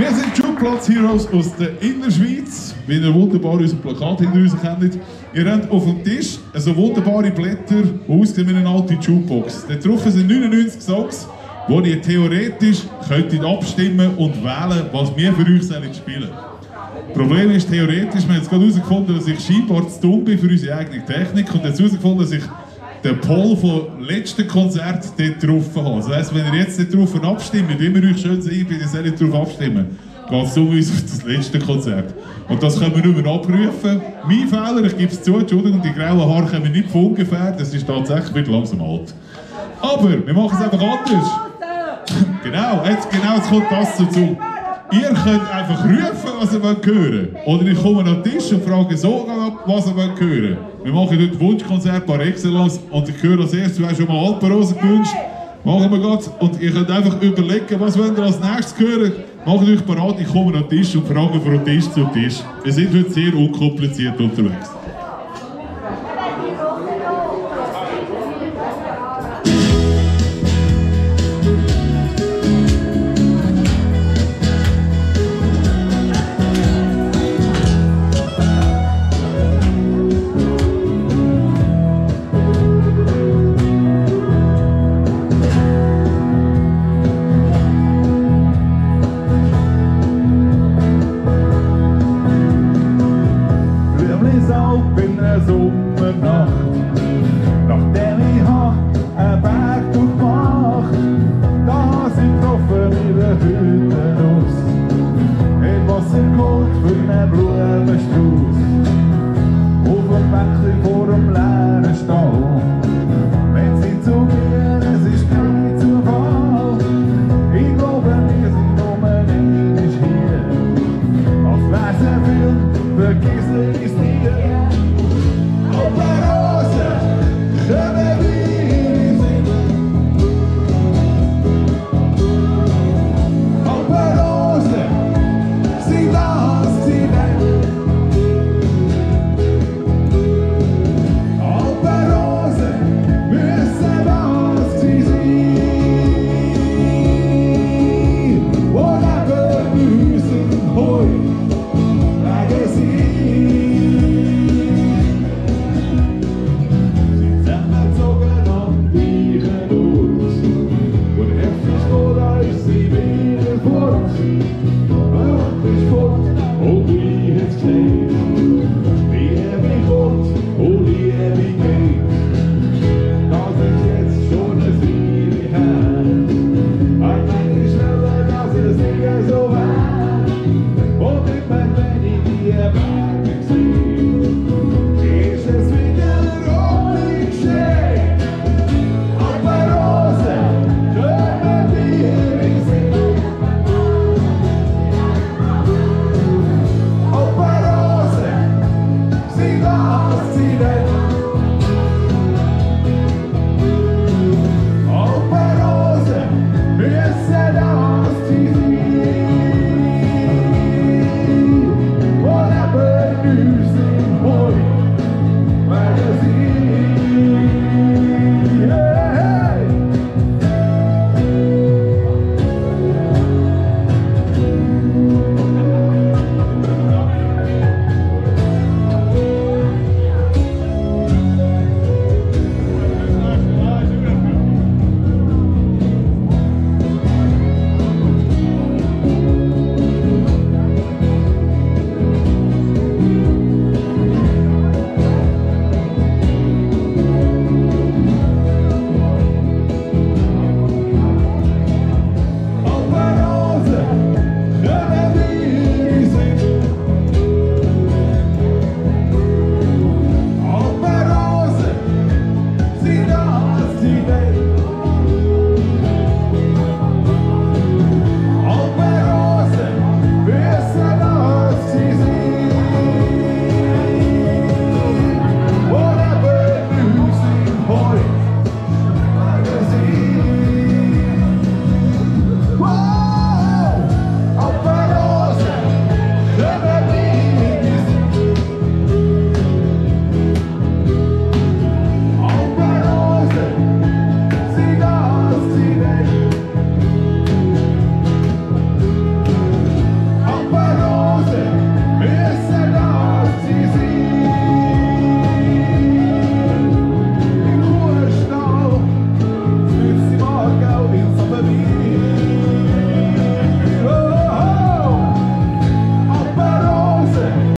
Wir sind Jukeplatz Heroes aus der Innerschweiz, wie ihr wunderbar unser Plakat hinter uns kennt. Ihr habt auf dem Tisch so wunderbare Blätter, die aussehen wie eine alte Jukebox. Da drauf sind 99 Songs, wo ihr theoretisch könntet abstimmen und wählen, was wir für euch sollen spielen Das Problem ist theoretisch, wir haben jetzt gerade herausgefunden, dass ich scheinbar zu dumm bin für unsere eigene Technik und jetzt herausgefunden, dass ich den Poll vom letzten Konzert dort drauf habe. Das heisst, wenn ihr jetzt nicht drauf abstimmt, wie wir euch schön sehen, bin ich nicht drauf abstimmen, geht es sowieso auf das letzte Konzert. Und das können wir nicht mehr abrufen. Mein Fehler, ich gebe es zu, Entschuldigung, die grauen Haare kommen nicht von ungefähr, das ist tatsächlich wird langsam alt. Aber wir machen es einfach anders. genau, jetzt, genau, jetzt kommt das dazu. Ihr könnt einfach rufen, was ihr wollt hören Oder ich komme an den Tisch und frage so ab, was ihr wollt hören Wir machen dort Wunschkonzert par excellence und ich höre als erstes, du hast schon mal Alpenrosen gewünscht. Machen wir gerade. Und ihr könnt einfach überlegen, was wollt ihr als nächstes hören. Macht euch parat, ich komme an den Tisch und frage von Tisch zu Tisch. Wir sind heute sehr unkompliziert unterwegs. left